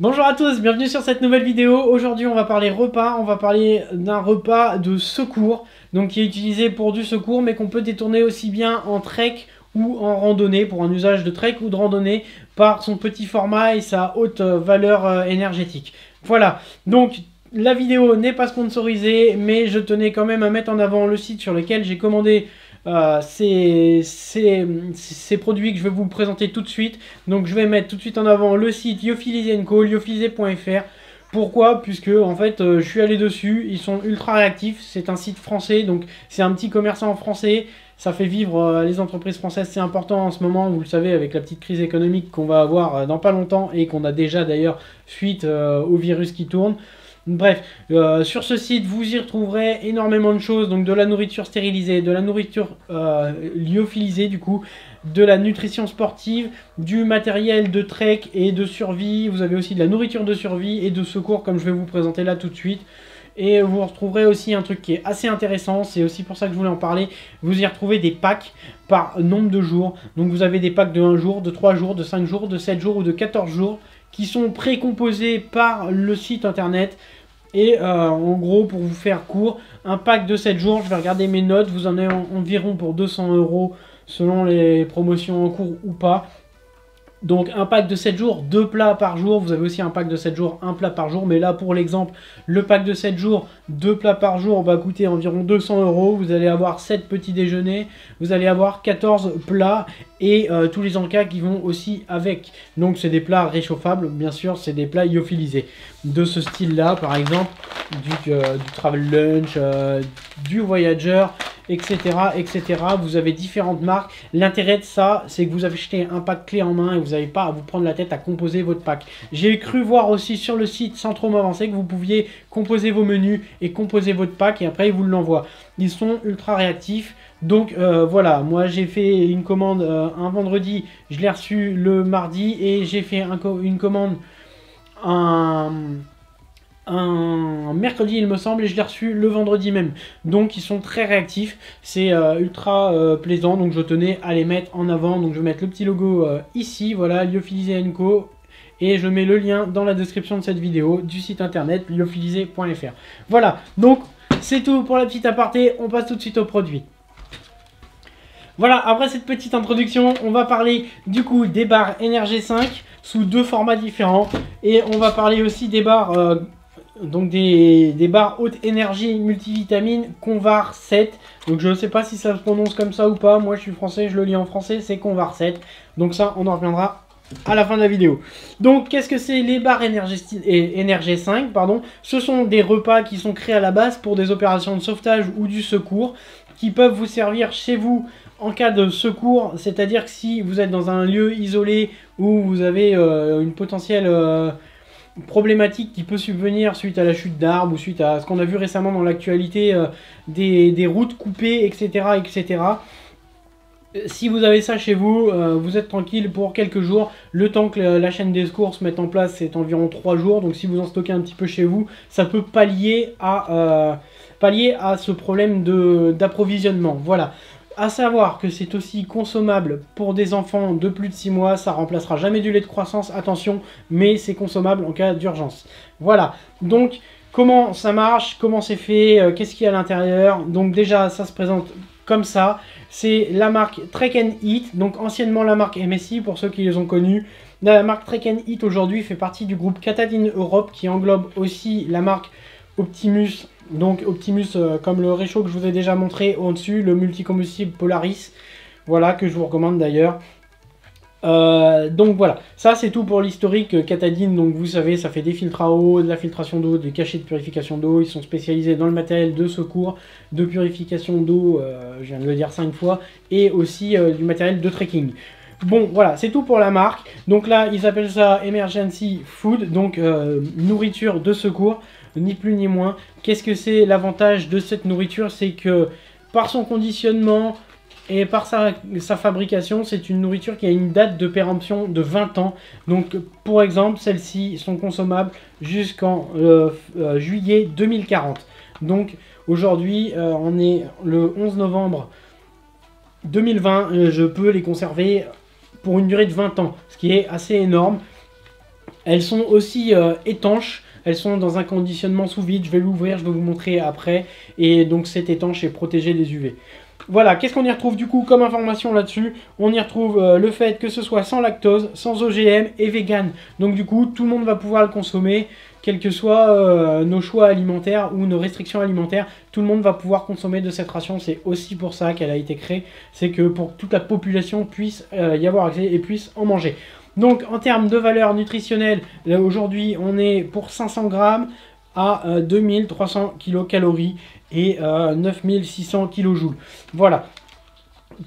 Bonjour à tous, bienvenue sur cette nouvelle vidéo. Aujourd'hui on va parler repas, on va parler d'un repas de secours, donc qui est utilisé pour du secours mais qu'on peut détourner aussi bien en trek ou en randonnée, pour un usage de trek ou de randonnée, par son petit format et sa haute valeur euh, énergétique. Voilà, donc la vidéo n'est pas sponsorisée, mais je tenais quand même à mettre en avant le site sur lequel j'ai commandé euh, ces, produits que je vais vous présenter tout de suite. Donc je vais mettre tout de suite en avant le site Yofilizenco, liofilise.fr. Pourquoi? Puisque en fait euh, je suis allé dessus, ils sont ultra réactifs, c'est un site français, donc c'est un petit commerçant français, ça fait vivre euh, les entreprises françaises, c'est important en ce moment, vous le savez, avec la petite crise économique qu'on va avoir dans pas longtemps et qu'on a déjà d'ailleurs suite au virus qui tourne. Bref, euh, sur ce site, vous y retrouverez énormément de choses, donc de la nourriture stérilisée, de la nourriture euh, lyophilisée du coup, de la nutrition sportive, du matériel de trek et de survie, vous avez aussi de la nourriture de survie et de secours comme je vais vous présenter là tout de suite. Et vous retrouverez aussi un truc qui est assez intéressant, c'est aussi pour ça que je voulais en parler, vous y retrouvez des packs par nombre de jours. Donc vous avez des packs de 1 jour, de 3 jours, de 5 jours, de 7 jours ou de 14 jours qui sont précomposés par le site internet. Et euh, en gros, pour vous faire court, un pack de 7 jours, je vais regarder mes notes, vous en avez environ pour 200 euros selon les promotions en cours ou pas. Donc un pack de 7 jours, 2 plats par jour. Vous avez aussi un pack de 7 jours, un plat par jour. Mais là, pour l'exemple, le pack de 7 jours, 2 plats par jour va coûter environ 200 euros. Vous allez avoir 7 petits déjeuners. Vous allez avoir 14 plats et euh, tous les encas qui vont aussi avec. Donc c'est des plats réchauffables, bien sûr, c'est des plats lyophilisés. De ce style-là, par exemple, du, euh, travel lunch, euh, du voyager, etc., etc. Vous avez différentes marques. L'intérêt de ça, c'est que vous achetez un pack clé en main et vous n'avez pas à vous prendre la tête à composer votre pack. J'ai cru voir aussi sur le site, sans trop m'avancer, que vous pouviez composer vos menus et composer votre pack et après ils vous l'envoient. Ils sont ultra réactifs. Donc euh, voilà, moi j'ai fait une commande euh, un vendredi, je l'ai reçu le mardi et j'ai fait une commande un mercredi il me semble et je l'ai reçu le vendredi même. Donc ils sont très réactifs, c'est euh, ultra euh, plaisant donc je tenais à les mettre en avant. Donc je vais mettre le petit logo euh, ici, voilà, Lyophilisé Co. Et je mets le lien dans la description de cette vidéo du site internet lyophilisé.fr. Voilà, donc c'est tout pour la petite aparté, on passe tout de suite au produit. Voilà, après cette petite introduction, on va parler du coup des barres Energy 5 sous deux formats différents. Et on va parler aussi des barres donc des, barres haute énergie multivitamine Convar 7. Donc je ne sais pas si ça se prononce comme ça ou pas. Moi je suis français, je le lis en français, c'est Convar 7. Donc ça, on en reviendra à la fin de la vidéo. Donc qu'est-ce que c'est les barres énergie 5 pardon? Ce sont des repas qui sont créés à la base pour des opérations de sauvetage ou du secours qui peuvent vous servir chez vous en cas de secours, c'est-à-dire que si vous êtes dans un lieu isolé où vous avez euh, une potentielle euh, problématique qui peut subvenir suite à la chute d'arbres ou suite à ce qu'on a vu récemment dans l'actualité, euh, des, routes coupées, etc. etc. Euh, si vous avez ça chez vous, euh, vous êtes tranquille pour quelques jours. Le temps que la, chaîne des secours se mette en place, c'est environ 3 jours. Donc si vous en stockez un petit peu chez vous, ça peut pallier à, pallier à ce problème d'approvisionnement. Voilà. A savoir que c'est aussi consommable pour des enfants de plus de 6 mois, ça remplacera jamais du lait de croissance, attention, mais c'est consommable en cas d'urgence. Voilà, donc comment ça marche, comment c'est fait, euh, qu'est-ce qu'il y a à l'intérieur. Donc déjà, ça se présente comme ça. C'est la marque Trek and Eat, donc anciennement la marque MSI pour ceux qui les ont connus. La marque Trek and Eat aujourd'hui fait partie du groupe Catadine Europe qui englobe aussi la marque Optimus donc Optimus, euh, comme le réchaud que je vous ai déjà montré au-dessus, le multicombustible Polaris, voilà, que je vous recommande d'ailleurs. Euh, donc voilà, ça c'est tout pour l'historique Catadine, donc vous savez, ça fait des filtres à eau, de la filtration d'eau, des cachets de purification d'eau, ils sont spécialisés dans le matériel de secours, de purification d'eau, euh, je viens de le dire 5 fois, et aussi du matériel de trekking. Bon, voilà, c'est tout pour la marque. Donc là, ils appellent ça Emergency Food, donc nourriture de secours ni plus ni moins. Qu'est-ce que c'est l'avantage de cette nourriture? C'est que par son conditionnement et par sa, fabrication, c'est une nourriture qui a une date de péremption de 20 ans. Donc pour exemple, celles-ci sont consommables jusqu'en euh, euh, juillet 2040. Donc aujourd'hui, euh, on est le 11 novembre 2020, je peux les conserver pour une durée de 20 ans, ce qui est assez énorme. Elles sont aussi étanches. Elles sont dans un conditionnement sous vide. Je vais l'ouvrir, je vais vous montrer après. Et donc c'est étanche et protégé des UV. Voilà, qu'est-ce qu'on y retrouve du coup comme information là-dessus? On y retrouve euh, le fait que ce soit sans lactose, sans OGM et vegan. Donc du coup, tout le monde va pouvoir le consommer, quels que soient euh, nos choix alimentaires ou nos restrictions alimentaires. Tout le monde va pouvoir consommer de cette ration. C'est aussi pour ça qu'elle a été créée. C'est que pour que toute la population puisse euh, y avoir accès et puisse en manger. Donc en termes de valeur nutritionnelle, aujourd'hui on est pour 500 grammes à 2300 kcal et 9600 kJ. Voilà.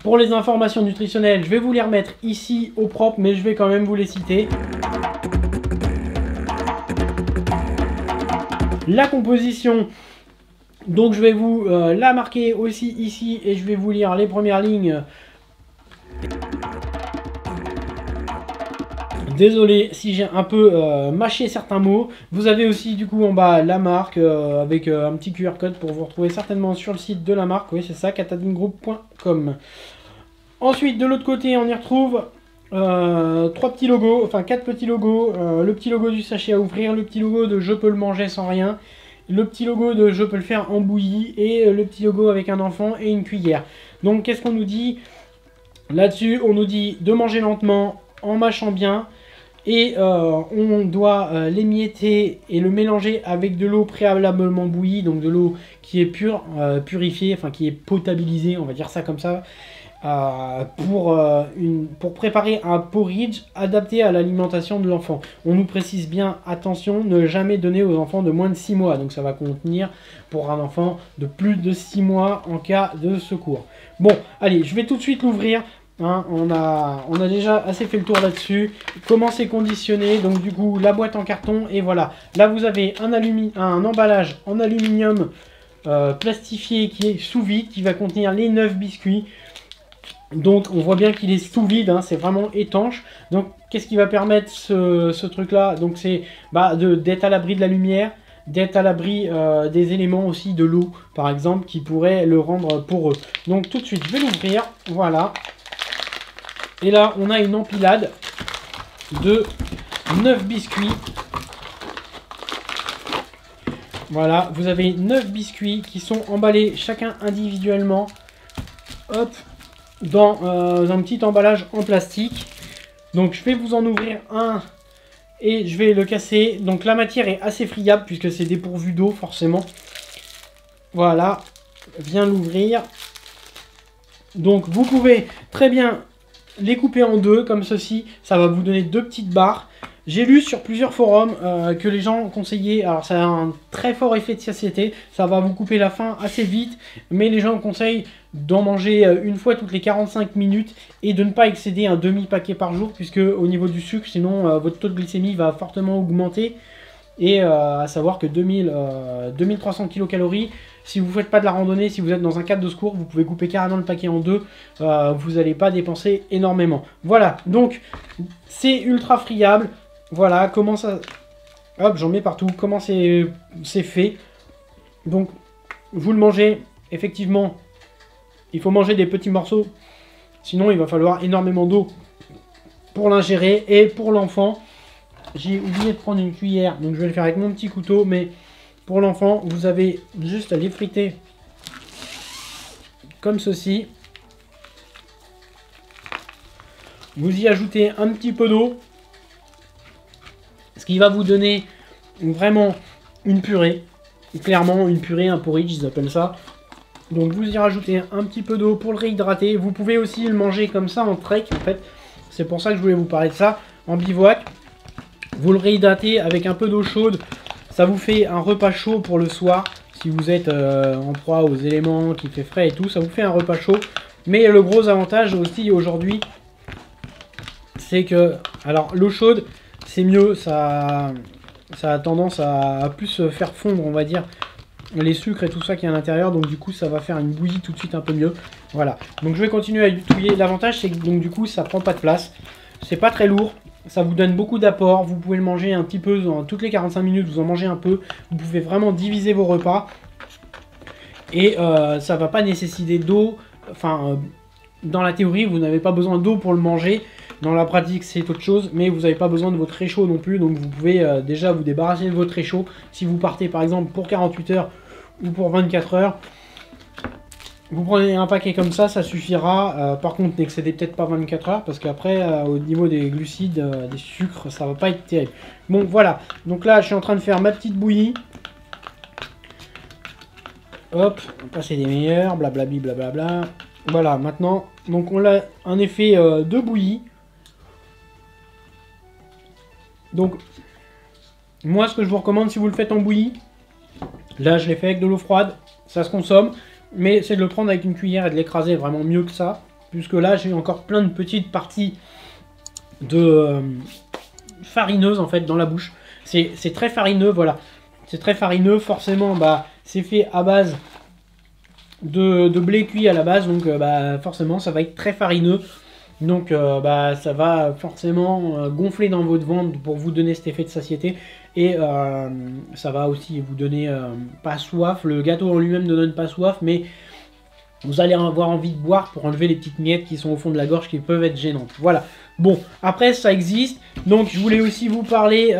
Pour les informations nutritionnelles, je vais vous les remettre ici au propre, mais je vais quand même vous les citer. La composition, donc je vais vous euh, la marquer aussi ici et je vais vous lire les premières lignes Désolé si j'ai un peu euh, mâché certains mots. Vous avez aussi du coup en bas la marque euh, avec un petit QR code pour vous retrouver certainement sur le site de la marque. Oui c'est ça, catadingroup.com. Ensuite de l'autre côté on y retrouve trois petits logos, enfin quatre petits logos. le petit logo du sachet à ouvrir, le petit logo de je peux le manger sans rien, le petit logo de je peux le faire en bouillie et le petit logo avec un enfant et une cuillère. Donc qu'est-ce qu'on nous dit? Là-dessus, on nous dit de manger lentement, en mâchant bien, et euh, on doit euh, l'émietter et le mélanger avec de l'eau préalablement bouillie, donc de l'eau qui est pure, euh, purifiée, enfin qui est potabilisée, on va dire ça comme ça, pour, une, pour préparer un porridge adapté à l'alimentation de l'enfant. On nous précise bien, attention, ne jamais donner aux enfants de moins de 6 mois, donc ça va contenir pour un enfant de plus de 6 mois en cas de secours. Bon, allez, je vais tout de suite l'ouvrir Hein, on, a, on a déjà assez fait le tour là-dessus. Comment c'est conditionné? Donc du coup, la boîte en carton. Et voilà. Là, vous avez un, un emballage en aluminium euh, plastifié qui est sous vide, qui va contenir les 9 biscuits. Donc on voit bien qu'il est sous vide, hein, c'est vraiment étanche. Donc qu'est-ce qui va permettre ce, truc-là? Donc c'est bah, d'être à l'abri de la lumière, d'être à l'abri euh, des éléments aussi de l'eau, par exemple, qui pourraient le rendre poreux. Donc tout de suite, je vais l'ouvrir. Voilà. Et là, on a une empilade de 9 biscuits. Voilà, vous avez 9 biscuits qui sont emballés chacun individuellement. Hop, dans euh, un petit emballage en plastique. Donc je vais vous en ouvrir un et je vais le casser. Donc la matière est assez friable puisque c'est dépourvu d'eau forcément. Voilà, viens l'ouvrir. Donc vous pouvez très bien les couper en deux comme ceci, ça va vous donner deux petites barres. J'ai lu sur plusieurs forums euh, que les gens conseillaient, alors ça a un très fort effet de satiété, ça va vous couper la faim assez vite, mais les gens conseillent d'en manger euh, une fois toutes les 45 minutes et de ne pas excéder un demi-paquet par jour, puisque au niveau du sucre, sinon euh, votre taux de glycémie va fortement augmenter. Et à savoir que 2000, 2300 kcal, si vous ne faites pas de la randonnée, si vous êtes dans un cadre de secours, vous pouvez couper carrément le paquet en deux. Vous n'allez pas dépenser énormément. Voilà, donc c'est ultra friable. Voilà, comment ça... Hop, j'en mets partout. Comment c'est fait. Donc, vous le mangez, effectivement, il faut manger des petits morceaux. Sinon, il va falloir énormément d'eau pour l'ingérer. Et pour l'enfant, j'ai oublié de prendre une cuillère. Donc, je vais le faire avec mon petit couteau. Mais pour l'enfant, vous avez juste à l'effriter comme ceci. Vous y ajoutez un petit peu d'eau. Ce qui va vous donner vraiment une purée. Clairement, une purée, un porridge, ils appellent ça. Donc vous y rajoutez un petit peu d'eau pour le réhydrater. Vous pouvez aussi le manger comme ça en trek en fait. C'est pour ça que je voulais vous parler de ça. En bivouac, vous le réhydratez avec un peu d'eau chaude ça vous fait un repas chaud pour le soir. Si vous êtes euh, en proie aux éléments, qui fait frais et tout, ça vous fait un repas chaud. Mais le gros avantage aussi aujourd'hui, c'est que... Alors l'eau chaude, c'est mieux, ça, a tendance à, plus faire fondre, on va dire, les sucres et tout ça qui est à l'intérieur. Donc du coup, ça va faire une bouillie tout de suite un peu mieux. Voilà. Donc je vais continuer à touiller. L'avantage, c'est que donc du coup, ça prend pas de place. C'est pas très lourd. Ça vous donne beaucoup d'apports. Vous pouvez le manger un petit peu dans toutes les 45 minutes. Vous en mangez un peu. Vous pouvez vraiment diviser vos repas. Et euh, ça va pas nécessiter d'eau. Enfin, euh, dans la théorie, vous n'avez pas besoin d'eau pour le manger. Dans la pratique, c'est autre chose, mais vous n'avez pas besoin de votre réchaud non plus, donc vous pouvez euh, déjà vous débarrasser de votre réchaud. Si vous partez par exemple pour 48 heures ou pour 24 heures, vous prenez un paquet comme ça, ça suffira. Euh, par contre, n'excédez peut-être pas 24 heures, parce qu'après, euh, au niveau des glucides, des sucres, ça va pas être terrible. Bon, voilà. Donc là, je suis en train de faire ma petite bouillie. Hop, on passer des meilleurs, blablabla. Voilà, maintenant, donc on a un effet de bouillie. Donc, moi, ce que je vous recommande, si vous le faites en bouillie, là, je l'ai fait avec de l'eau froide, ça se consomme, mais c'est de le prendre avec une cuillère et de l'écraser vraiment mieux que ça, puisque là, j'ai encore plein de petites parties de euh, farineuses, en fait, dans la bouche. C'est très farineux, voilà. C'est très farineux, forcément, bah, c'est fait à base de, blé cuit à la base, donc euh, bah, forcément, ça va être très farineux. Donc euh, bah, ça va forcément euh, gonfler dans votre ventre pour vous donner cet effet de satiété. Et euh, ça va aussi vous donner pas soif. Le gâteau en lui-même ne donne pas soif, mais vous allez avoir envie de boire pour enlever les petites miettes qui sont au fond de la gorge qui peuvent être gênantes. Voilà. Bon, après ça existe. Donc je voulais aussi vous parler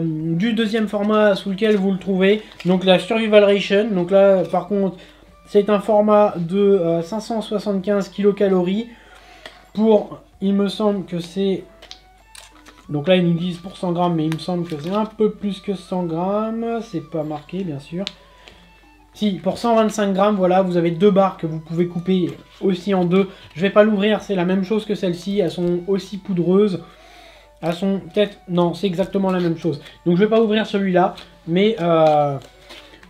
du deuxième format sous lequel vous le trouvez. Donc la Survival Ration. Donc là par contre c'est un format de 575 kilocalories pour, il me semble que c'est... Donc là, ils nous disent pour 100 grammes, mais il me semble que c'est un peu plus que 100 grammes. C'est pas marqué, bien sûr. Si, pour 125 grammes, voilà, vous avez deux barres que vous pouvez couper aussi en deux. Je vais pas l'ouvrir, c'est la même chose que celle-ci. Elles sont aussi poudreuses. Elles sont peut-être... Non, c'est exactement la même chose. Donc je vais pas ouvrir celui-là, mais... Euh,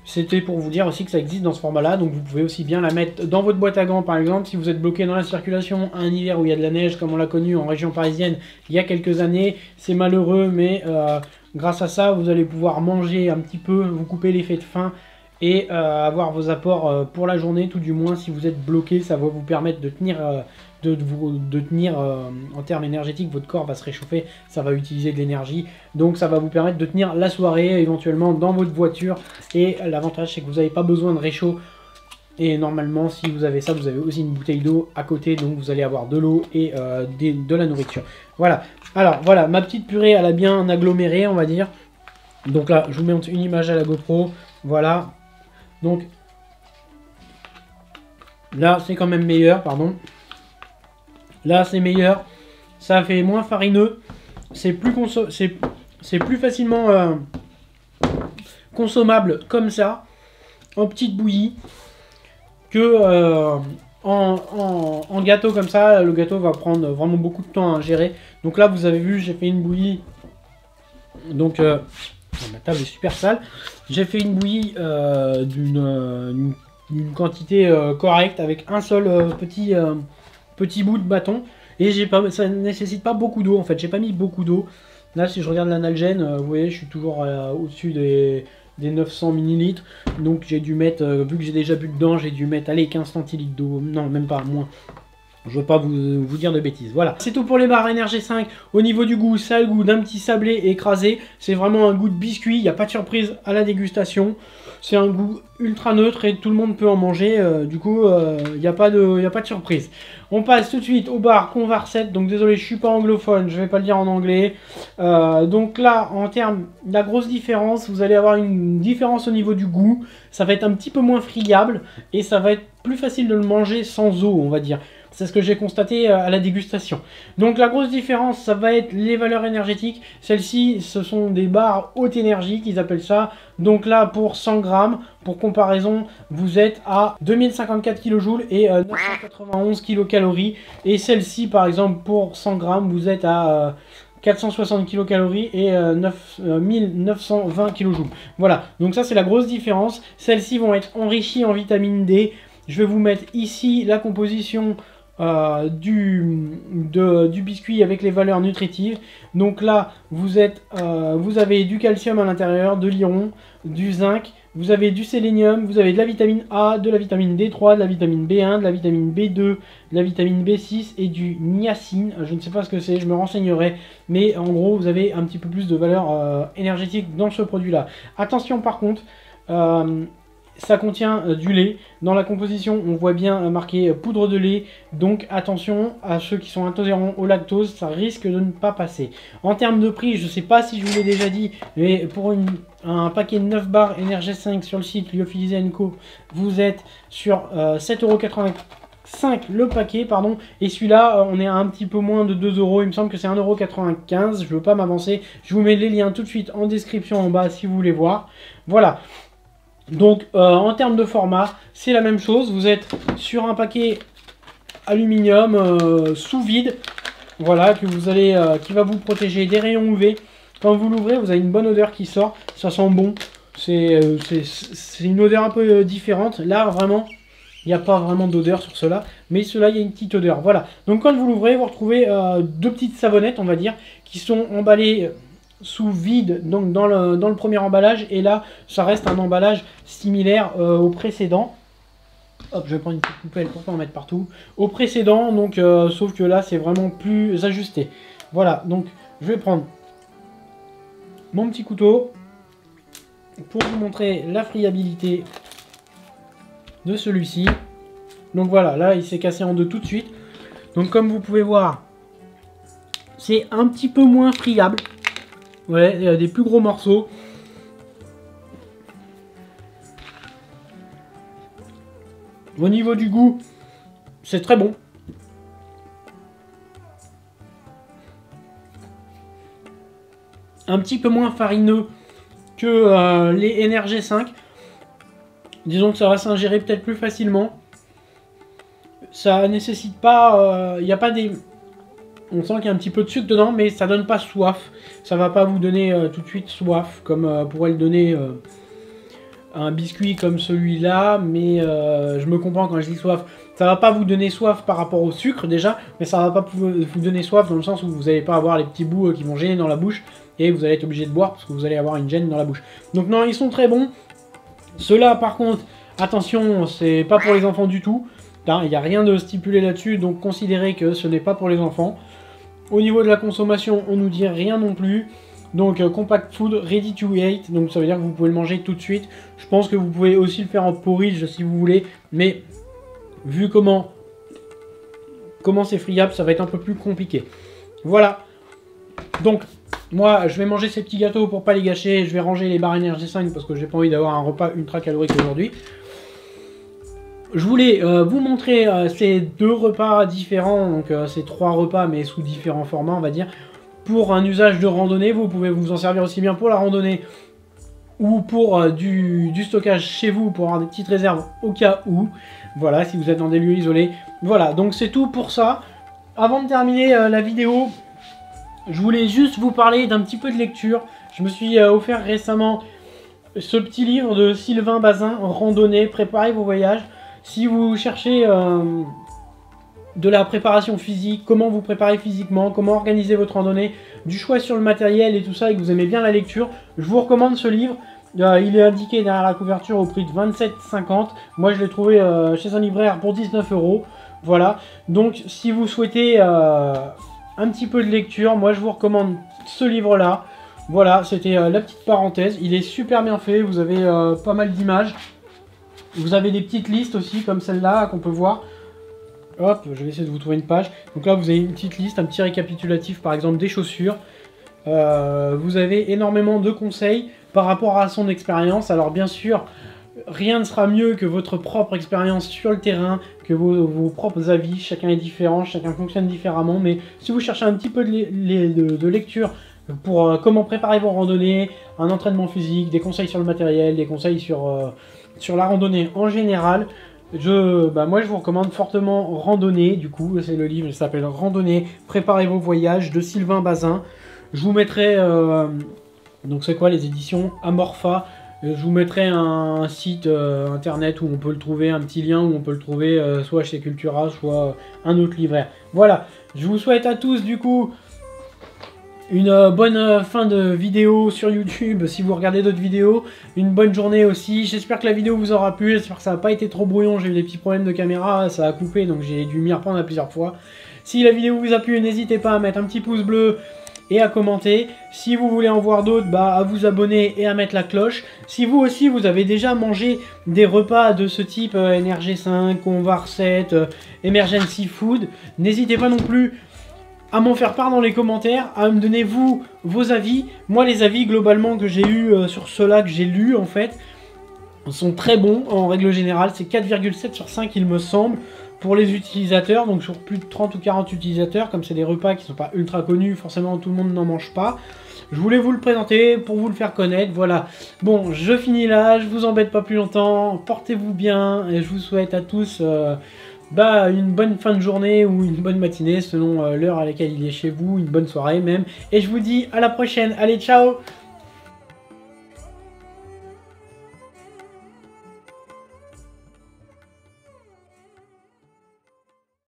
c'était pour vous dire aussi que ça existe dans ce format-là, donc vous pouvez aussi bien la mettre dans votre boîte à gants par exemple, si vous êtes bloqué dans la circulation un hiver où il y a de la neige comme on l'a connu en région parisienne il y a quelques années, c'est malheureux mais euh, grâce à ça vous allez pouvoir manger un petit peu, vous couper l'effet de faim et euh, avoir vos apports euh, pour la journée, tout du moins si vous êtes bloqué, ça va vous permettre de tenir de, tenir euh, en termes énergétiques, votre corps va se réchauffer, ça va utiliser de l'énergie, donc ça va vous permettre de tenir la soirée éventuellement dans votre voiture, et l'avantage c'est que vous n'avez pas besoin de réchaud, et normalement si vous avez ça, vous avez aussi une bouteille d'eau à côté, donc vous allez avoir de l'eau et euh, de la nourriture. Voilà, alors voilà, ma petite purée elle a bien aggloméré on va dire, donc là je vous mets une image à la GoPro, voilà, donc Là, c'est quand même meilleur, pardon. Là, c'est meilleur. Ça fait moins farineux. C'est plus, facilement euh, consommable comme ça, en petite bouillie, que euh, en, gâteau comme ça. Le gâteau va prendre vraiment beaucoup de temps à gérer. Donc là, vous avez vu, j'ai fait une bouillie. Donc, euh, ma table est super sale. J'ai fait une bouillie d'une quantité correcte avec un seul petit petit bout de bâton. Et j'ai pas, ça ne nécessite pas beaucoup d'eau en fait, j'ai pas mis beaucoup d'eau. Là si je regarde l'analgène, euh, vous voyez je suis toujours euh, au-dessus des, 900 millilitres. Donc j'ai dû mettre, euh, vu que j'ai déjà bu dedans, j'ai dû mettre allez 15 centilitres d'eau, non même pas, moins. Je veux pas vous, vous, dire de bêtises. Voilà. C'est tout pour les barres Energy 5. Au niveau du goût, ça a le goût d'un petit sablé écrasé. C'est vraiment un goût de biscuit. Il n'y a pas de surprise à la dégustation. C'est un goût ultra neutre et tout le monde peut en manger. Euh, du coup, il euh, n'y a, pas de, surprise. On passe tout de suite au bar Convarset. Donc désolé, je suis pas anglophone, je vais pas le dire en anglais. Euh, donc là, en termes, la grosse différence, vous allez avoir une différence au niveau du goût. Ça va être un petit peu moins friable et ça va être plus facile de le manger sans eau, on va dire. C'est ce que j'ai constaté euh, à la dégustation. Donc la grosse différence, ça va être les valeurs énergétiques. Celles-ci, ce sont des barres haute énergie qu'ils appellent ça. Donc là, pour 100 grammes, pour comparaison, vous êtes à 2054 kJ et 991 euh, kcal. Et celle-ci, par exemple, pour 100 grammes, vous êtes à... 460 kcal et 9, 1920 kJ. Voilà, donc ça c'est la grosse différence. Celles-ci vont être enrichies en vitamine D. Je vais vous mettre ici la composition euh, du, biscuit avec les valeurs nutritives. Donc là, vous, êtes, euh, vous avez du calcium à l'intérieur, de l'iron, du zinc, vous avez du sélénium, vous avez de la vitamine A, de la vitamine D3, de la vitamine B1, de la vitamine B2, de la vitamine B6 et du niacine. Je ne sais pas ce que c'est, je me renseignerai. Mais en gros, vous avez un petit peu plus de valeur euh, énergétique dans ce produit-là. Attention par contre, ça contient euh, du lait. Dans la composition, on voit bien euh, marqué euh, poudre de lait. Donc attention à ceux qui sont intolérants au lactose, ça risque de ne pas passer. En termes de prix, je ne sais pas si je vous l'ai déjà dit, mais pour un paquet de 9 barres Energy 5 sur le site Lyophilisé Co, vous êtes sur 7,85€ le paquet, pardon. Et celui-là, on est à un petit peu moins de 2 euros. Il me semble que c'est 1,95€. Je veux pas m'avancer. Je vous mets les liens tout de suite en description en bas si vous voulez voir. Voilà. Donc euh, en termes de format, c'est la même chose. Vous êtes sur un paquet aluminium euh, sous vide, voilà, que vous allez, euh, qui va vous protéger des rayons UV. Quand vous l'ouvrez, vous avez une bonne odeur qui sort. Ça sent bon. C'est une odeur un peu différente. Là, vraiment, il n'y a pas vraiment d'odeur sur cela. Mais cela, il y a une petite odeur. Voilà. Donc quand vous l'ouvrez, vous retrouvez deux petites savonnettes, on va dire, qui sont emballées sous vide donc dans le, premier emballage et là ça reste un emballage similaire euh, au précédent. Hop je vais prendre une petite poubelle pour pas en mettre partout. Au précédent donc euh, sauf que là c'est vraiment plus ajusté. Voilà donc je vais prendre mon petit couteau pour vous montrer la friabilité de celui-ci. Donc voilà là il s'est cassé en deux tout de suite. Donc comme vous pouvez voir c'est un petit peu moins friable Ouais, il y a des plus gros morceaux. Au niveau du goût, c'est très bon. Un petit peu moins farineux que euh, les NRG5. Disons que ça va s'ingérer peut-être plus facilement. Ça nécessite pas... Euh, il n'y a pas des on sent qu'il y a un petit peu de sucre dedans, mais ça donne pas soif. Ça va pas vous donner euh, tout de suite soif, comme euh, pourrait le donner euh, un biscuit comme celui-là. Mais je me comprends quand je dis soif. Ça va pas vous donner soif par rapport au sucre déjà, mais ça va pas vous donner soif dans le sens où vous n'allez pas avoir les petits bouts qui vont gêner dans la bouche et vous allez être obligé de boire parce que vous allez avoir une gêne dans la bouche. Donc non, ils sont très bons. Ceux-là, par contre, attention, c'est pas pour les enfants du tout. Il n'y a rien de stipulé là-dessus, donc considérez que ce n'est pas pour les enfants. Au niveau de la consommation, on nous dit rien non plus. Donc euh, compact food ready to eat, donc ça veut dire que vous pouvez le manger tout de suite. Je pense que vous pouvez aussi le faire en porridge si vous voulez, mais vu comment comment c'est friable, ça va être un peu plus compliqué. Voilà. Donc moi, je vais manger ces petits gâteaux pour pas les gâcher. Je vais ranger les barres énergie 5 parce que j'ai pas envie d'avoir un repas ultra calorique aujourd'hui je voulais euh, vous montrer euh, ces deux repas différents, donc euh, ces trois repas mais sous différents formats on va dire, pour un usage de randonnée. Vous pouvez vous en servir aussi bien pour la randonnée ou pour du, stockage chez vous, pour avoir des petites réserves au cas où. Voilà, si vous êtes dans des lieux isolés. Voilà, donc c'est tout pour ça. Avant de terminer la vidéo, je voulais juste vous parler d'un petit peu de lecture. Je me suis offert récemment ce petit livre de Sylvain Bazin, Randonnée, préparez vos voyages. Si vous cherchez euh, de la préparation physique, comment vous préparer physiquement, comment organiser votre randonnée, du choix sur le matériel et tout ça, et que vous aimez bien la lecture, je vous recommande ce livre. Euh, il est indiqué derrière la couverture au prix de 27,50. Moi, je l'ai trouvé euh, chez un libraire pour 19 euros. Voilà. Donc, si vous souhaitez un petit peu de lecture, moi, je vous recommande ce livre-là. Voilà, c'était la petite parenthèse. Il est super bien fait. Vous avez pas mal d'images. Vous avez des petites listes aussi, comme celle-là, qu'on peut voir. Hop, je vais essayer de vous trouver une page. Donc là, vous avez une petite liste, un petit récapitulatif, par exemple, des chaussures. Euh, vous avez énormément de conseils par rapport à son expérience. Alors bien sûr, rien ne sera mieux que votre propre expérience sur le terrain, que vos, propres avis. Chacun est différent, chacun fonctionne différemment. Mais si vous cherchez un petit peu de, lecture pour euh, comment préparer vos randonnées, un entraînement physique, des conseils sur le matériel, des conseils sur... Euh, sur la randonnée en général, je, bah moi je vous recommande fortement Randonnée, du coup c'est le livre, il s'appelle Randonnée, préparez vos voyages de Sylvain Bazin. Je vous mettrai, euh, donc c'est quoi les éditions Amorpha, euh, je vous mettrai un, site euh, internet où on peut le trouver, un petit lien où on peut le trouver soit chez Cultura, soit un autre livret. Voilà, je vous souhaite à tous du coup une euh, bonne euh, fin de vidéo sur YouTube si vous regardez d'autres vidéos. Une bonne journée aussi. J'espère que la vidéo vous aura plu. J'espère que ça n'a pas été trop brouillon. J'ai eu des petits problèmes de caméra. Ça a coupé donc j'ai dû m'y reprendre à plusieurs fois. Si la vidéo vous a plu, n'hésitez pas à mettre un petit pouce bleu, et à commenter. Si vous voulez en voir d'autres, bah, à vous abonner et à mettre la cloche. Si vous aussi, vous avez déjà mangé des repas de ce type euh, NRG5, Convar 7, euh, Emergency Food, n'hésitez pas non plus à m'en faire part dans les commentaires, à me donner vous vos avis. Moi les avis globalement que j'ai eu euh, sur cela que j'ai lu en fait sont très bons en règle générale. C'est 4,7 sur 5 il me semble pour les utilisateurs, donc sur plus de 30 ou 40 utilisateurs, comme c'est des repas qui sont pas ultra connus, forcément tout le monde n'en mange pas. Je voulais vous le présenter pour vous le faire connaître, voilà. Bon, je finis là, je vous embête pas plus longtemps, portez-vous bien, et je vous souhaite à tous euh, bah, une bonne fin de journée ou une bonne matinée selon euh, l'heure à laquelle il est chez vous, une bonne soirée même. Et je vous dis à la prochaine, allez ciao